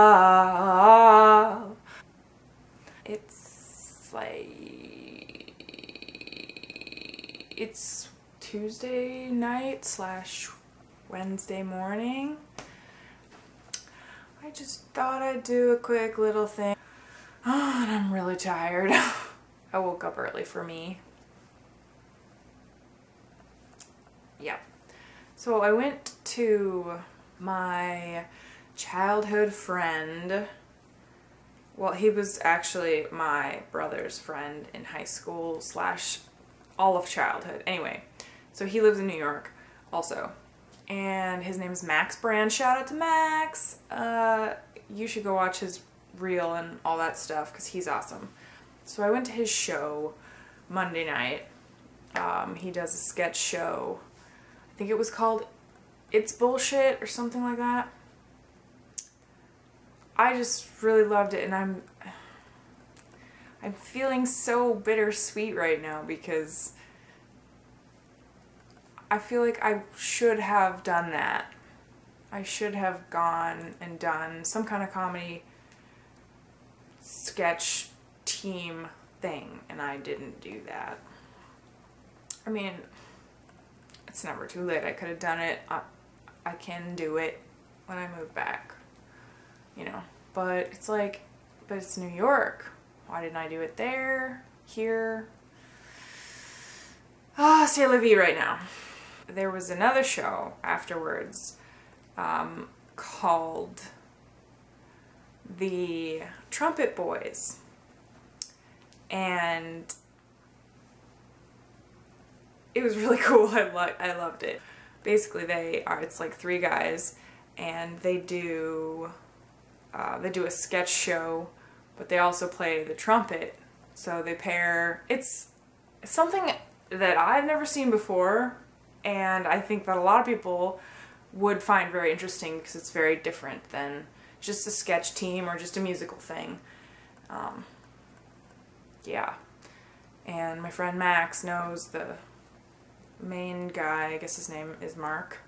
love. It's like it's Tuesday night slash Wednesday morning. I just thought I'd do a quick little thing. Oh, and I'm really tired. I woke up early for me. Yeah. So I went to my childhood friend. Well, he was actually my brother's friend in high school slash all of childhood. Anyway, so he lives in New York also. And his name is Max Brand. Shout out to Max. Uh, you should go watch his reel and all that stuff because he's awesome. So I went to his show Monday night. Um, he does a sketch show. I think it was called It's Bullshit or something like that. I just really loved it and I'm I'm feeling so bittersweet right now because I feel like I should have done that. I should have gone and done some kind of comedy sketch team thing and I didn't do that. I mean, it's never too late. I could have done it. I, I can do it when I move back, you know. But it's like, but it's New York. Why didn't I do it there, here? Ah, oh, c'est la vie right now. There was another show afterwards um, called the Trumpet Boys. And it was really cool. I, lo I loved it. Basically, they are, it's like three guys and they do, uh, they do a sketch show, but they also play the trumpet. So they pair, it's something that I've never seen before and I think that a lot of people would find very interesting because it's very different than just a sketch team or just a musical thing. Um, yeah. And my friend Max knows the main guy, I guess his name is Mark.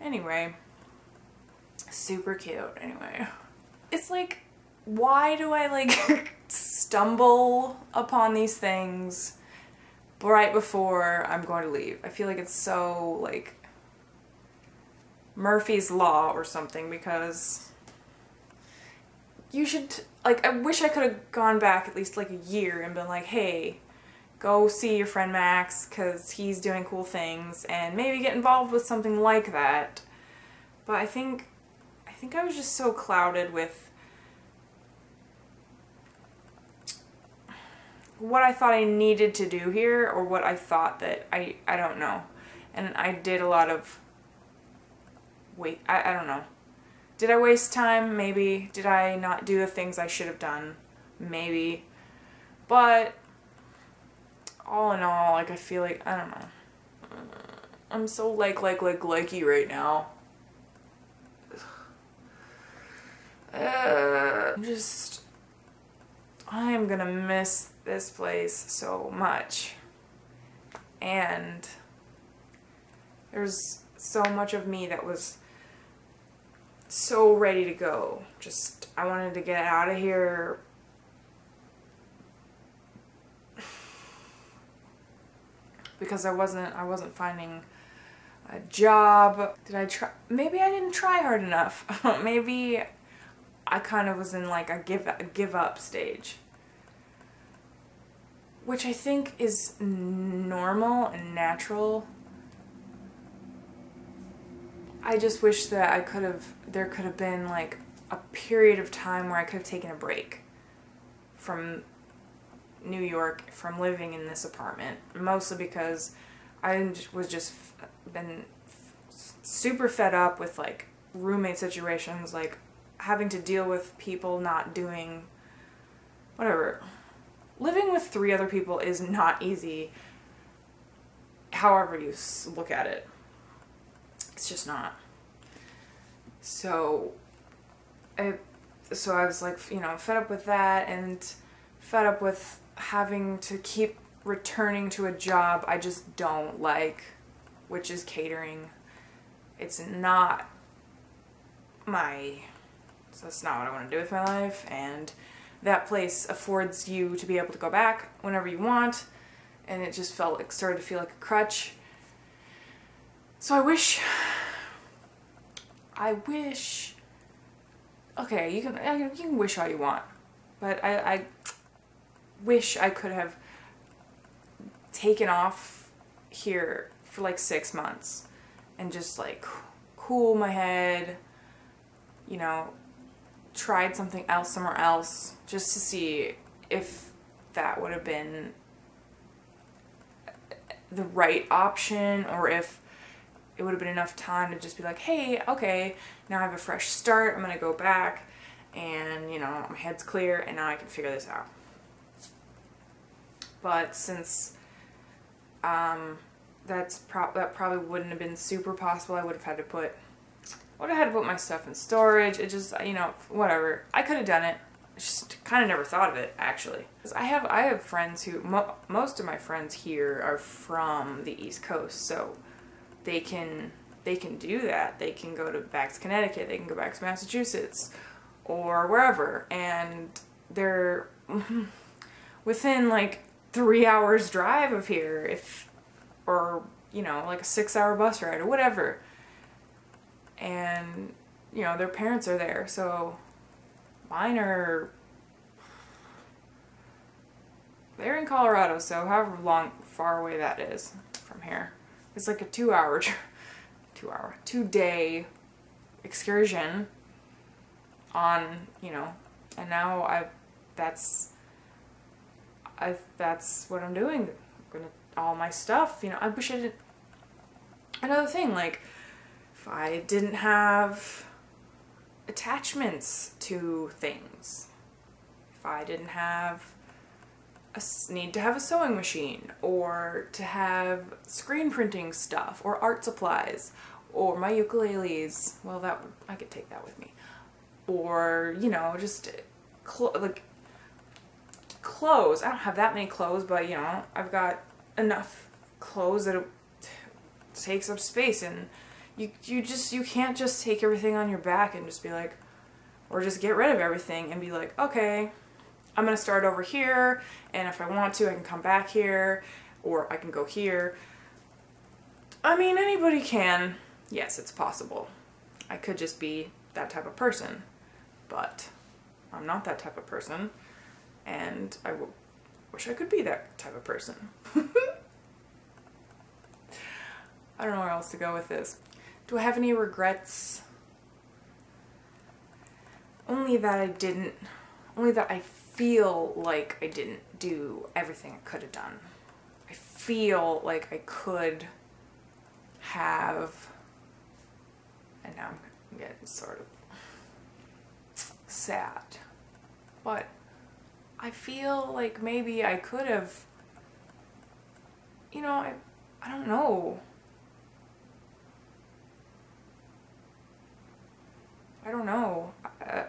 Anyway, super cute, anyway. It's like, why do I like stumble upon these things right before I'm going to leave? I feel like it's so like Murphy's Law or something because you should, like, I wish I could have gone back at least like a year and been like, hey, go see your friend Max because he's doing cool things and maybe get involved with something like that. But I think, think I was just so clouded with what I thought I needed to do here or what I thought that I, I don't know. And I did a lot of, wait, I, I don't know. Did I waste time? Maybe. Did I not do the things I should have done? Maybe. But all in all, like I feel like, I don't know. I'm so like, like, like, likey right now. Uh, I'm just, I am gonna miss this place so much. And there's so much of me that was so ready to go. Just, I wanted to get out of here. Because I wasn't, I wasn't finding a job. Did I try? Maybe I didn't try hard enough. Maybe I kind of was in like a give, a give up stage. Which I think is normal and natural I just wish that I could have, there could have been like a period of time where I could have taken a break from New York, from living in this apartment. Mostly because I was just been super fed up with like roommate situations, like having to deal with people not doing whatever. Living with three other people is not easy, however you look at it. It's just not. So, I, so I was like, you know, fed up with that and fed up with having to keep returning to a job I just don't like. which is catering. It's not my, so that's not what I want to do with my life. And that place affords you to be able to go back whenever you want. And it just felt like, started to feel like a crutch. So I wish, I wish, okay, you can, you can wish all you want, but I, I wish I could have taken off here for like six months and just like cool my head, you know, tried something else somewhere else just to see if that would have been the right option or if it would have been enough time to just be like, hey, okay, now I have a fresh start. I'm going to go back and, you know, my head's clear and now I can figure this out. But since um, that's pro that probably wouldn't have been super possible, I would have had to put, I would have had to put my stuff in storage. It just, you know, whatever. I could have done it. I just kind of never thought of it actually. Cause I have I have friends who mo most of my friends here are from the East Coast, so they can they can do that. They can go to back to Connecticut, they can go back to Massachusetts or wherever and they're within like 3 hours drive of here if or you know, like a 6 hour bus ride or whatever. And you know, their parents are there. So mine are they're in Colorado, so however long far away that is from here. It's like a two hour, two hour, two day excursion on, you know, and now I, that's, I, that's what I'm doing. I'm gonna, all my stuff, you know, I wish I didn't, another thing, like, if I didn't have attachments to things, if I didn't have a, need to have a sewing machine or to have screen printing stuff or art supplies or my ukuleles. Well, that I could take that with me. Or, you know, just clo like clothes. I don't have that many clothes, but you know, I've got enough clothes that it takes up space and you you just you can't just take everything on your back and just be like or just get rid of everything and be like, okay, I'm going to start over here, and if I want to, I can come back here, or I can go here. I mean, anybody can. Yes, it's possible. I could just be that type of person, but I'm not that type of person, and I wish I could be that type of person. I don't know where else to go with this. Do I have any regrets? Only that I didn't, only that I feel like I didn't do everything I could have done. I feel like I could have, and now I'm getting sort of sad, but I feel like maybe I could have, you know, I, I don't know. I don't know. Uh,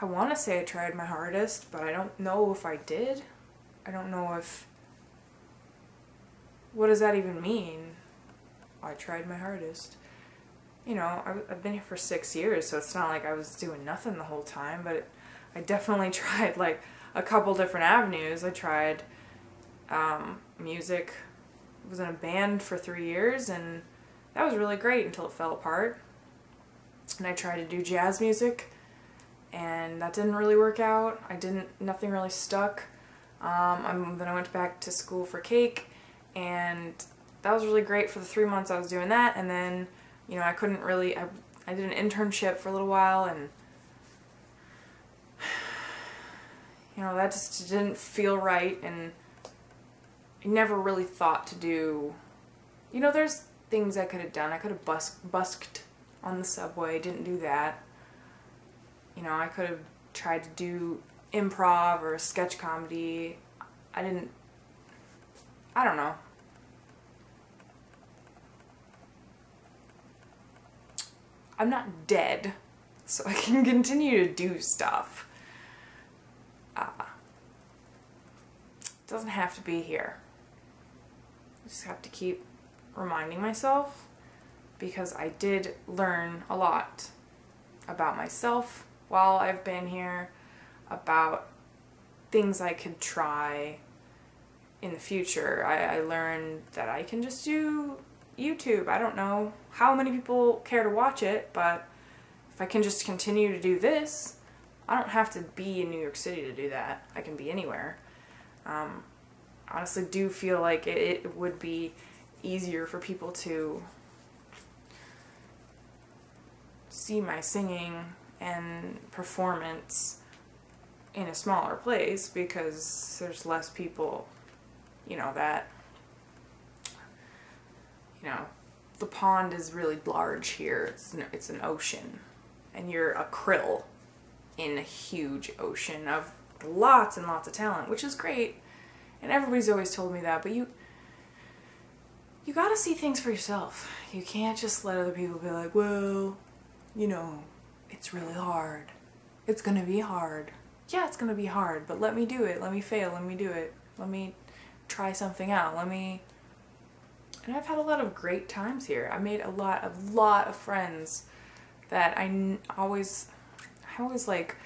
I want to say I tried my hardest, but I don't know if I did. I don't know if... What does that even mean? I tried my hardest. You know, I've been here for six years, so it's not like I was doing nothing the whole time, but it, I definitely tried like a couple different avenues. I tried um, music. I was in a band for three years, and that was really great until it fell apart. And I tried to do jazz music and that didn't really work out. I didn't, nothing really stuck. Um, then I went back to school for cake and that was really great for the three months I was doing that and then, you know, I couldn't really, I, I did an internship for a little while and, you know, that just didn't feel right and I never really thought to do, you know, there's things I could have done. I could have busk, busked on the subway, didn't do that. You know, I could have tried to do improv or sketch comedy. I didn't, I don't know. I'm not dead, so I can continue to do stuff. Uh, doesn't have to be here. just have to keep reminding myself because I did learn a lot about myself while I've been here, about things I could try in the future. I, I learned that I can just do YouTube. I don't know how many people care to watch it, but if I can just continue to do this, I don't have to be in New York City to do that. I can be anywhere. Um, honestly do feel like it, it would be easier for people to see my singing and performance in a smaller place because there's less people, you know, that, you know, the pond is really large here. It's an, it's an ocean and you're a krill in a huge ocean of lots and lots of talent, which is great. And everybody's always told me that, but you you got to see things for yourself. You can't just let other people be like, "Well, you know, it's really hard. It's to be hard." Yeah, it's to be hard, but let me do it. Let me fail. Let me do it. Let me try something out. Let me and I've had a lot of great times here. I made a lot a lot of friends that I always I always like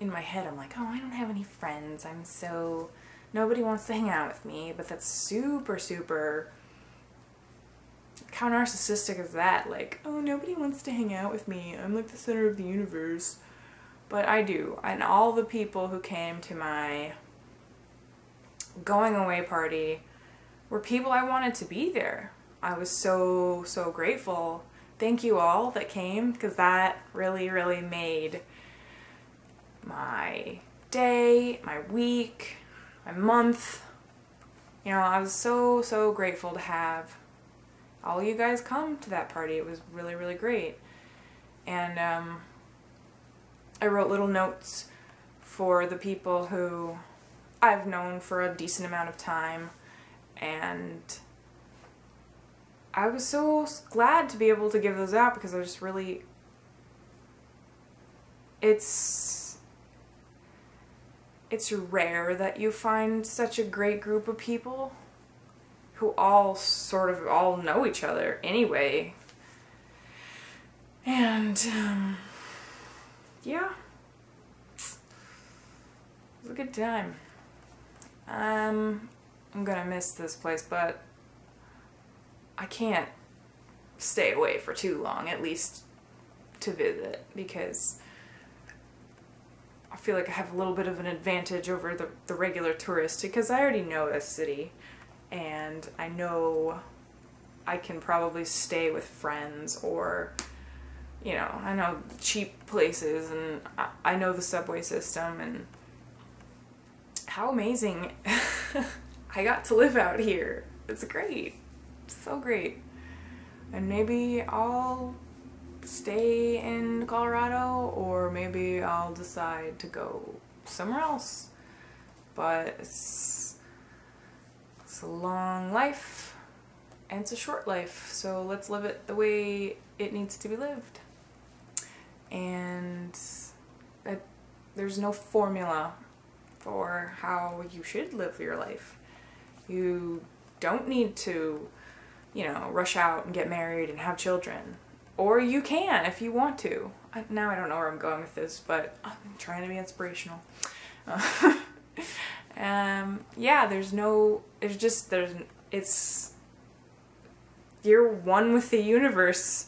in my head I'm like, "Oh, I don't have any friends. I'm so nobody wants to hang out with me." But that's super super how narcissistic is that? Like, "Oh, nobody wants to hang out with me. I'm like the center of the universe." But I do. And all the people who came to my going away party were people I wanted to be there. I was so, so grateful. Thank you all that came because that really, really made my day, my week, my month. You know, I was so, so grateful to have all you guys come to that party. It was really, really great. And um, I wrote little notes for the people who I've known for a decent amount of time. And I was so glad to be able to give those out because I just really. It's it's rare that you find such a great group of people who all sort of all know each other anyway. And, um, yeah. It was a good time. Um, I'm gonna miss this place, but I can't stay away for too long, at least to visit, because I feel like I have a little bit of an advantage over the, the regular tourist because I already know this city and I know I can probably stay with friends or you know, I know cheap places and I, know the subway system and how amazing I got to live out here. It's great. so great. And maybe I'll stay in Colorado or maybe I'll decide to go somewhere else. But it's a long life and it's a short life, so let's live it the way it needs to be lived. And that there's no formula for how you should live your life. You don't need to, you know, rush out and get married and have children or you can if you want to. I, now I don't know where I'm going with this, but I'm trying to be inspirational. Uh, um, yeah, there's no, there's just, there's, it's, you're one with the universe.